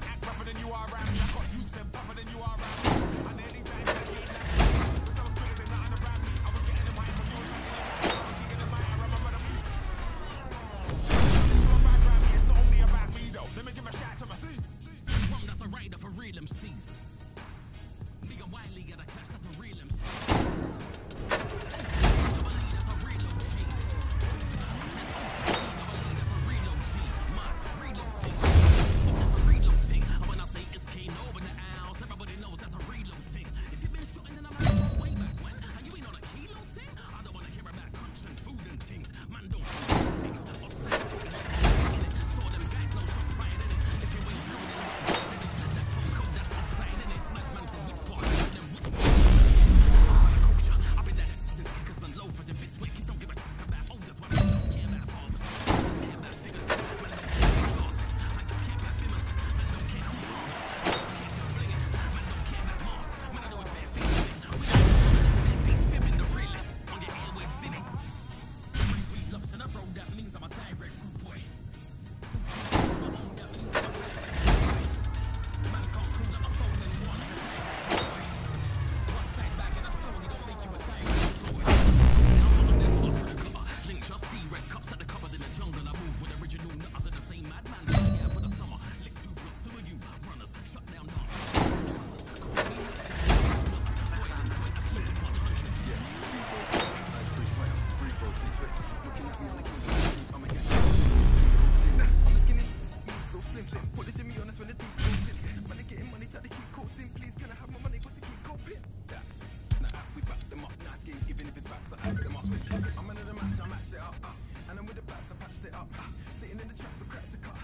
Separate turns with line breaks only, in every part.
can't act rougher than you are around me. I got you ten tougher than you are around me.
A that's a for real MCs. Nigga, why league at a clash? That's a real MC.
Sitting in the trap, regret a car.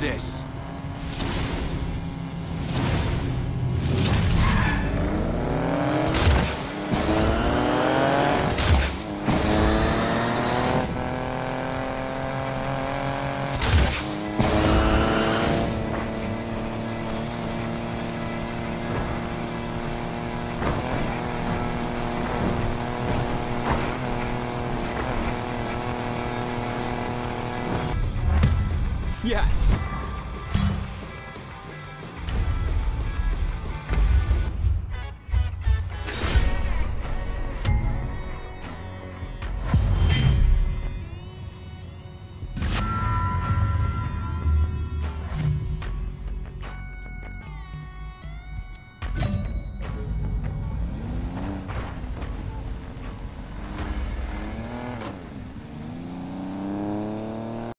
this. Yes.